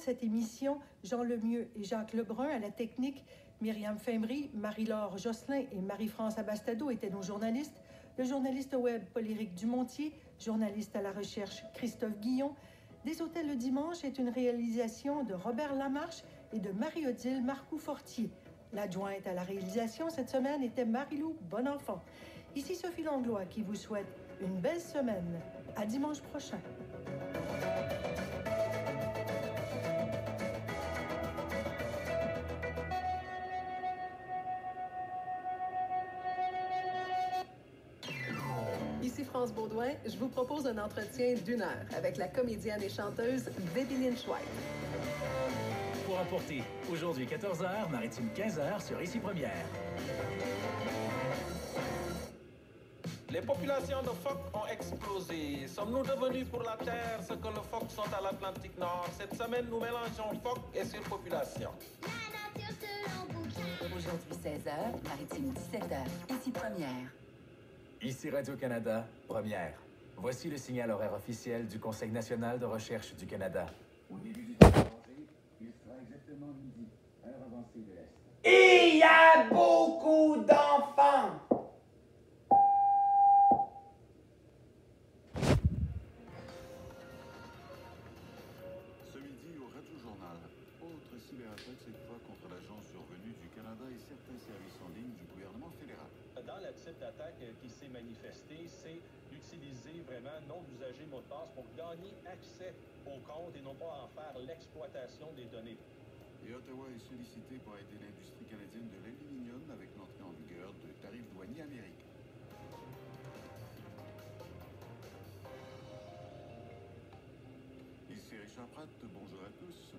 cette émission, Jean Lemieux et Jacques Lebrun à la technique, Myriam Fembry, Marie-Laure Josselin et Marie-France Abastado étaient nos journalistes. Le journaliste web Paul-Éric Dumontier, journaliste à la recherche Christophe Guillon. Des hôtels le dimanche est une réalisation de Robert Lamarche et de Marie-Odile Marcoux-Fortier. L'adjointe à la réalisation cette semaine était Marie-Lou Bonenfant. Ici Sophie Langlois qui vous souhaite une belle semaine. À dimanche prochain. Ici France Baudouin, je vous propose un entretien d'une heure avec la comédienne et chanteuse Bébiline Schweik. Pour apporter aujourd'hui 14h, Maritime 15h sur Ici Première. Les populations de phoques ont explosé. Sommes-nous devenus pour la Terre ce que les phoques sont à l'Atlantique Nord? Cette semaine, nous mélangeons phoques et surpopulation. Aujourd'hui 16h, Maritime 17h, ici première. Ici Radio-Canada, première. Voici le signal horaire officiel du Conseil national de recherche du Canada. Au début du temps il sera exactement midi, heure avancée de l'Est. Il y a beaucoup d'enfants. Ce midi au Radio Journal, autre cyberattaque cette fois contre l'agence survenue du Canada et La type d'attaque euh, qui s'est manifestée, c'est d'utiliser vraiment nom d'usager mot de passe pour gagner accès au compte et non pas en faire l'exploitation des données. Et Ottawa est sollicité pour aider l'industrie canadienne de l'aluminium avec l'entrée en vigueur de tarifs douaniers américains. Ici Richard Pratt, bonjour à tous.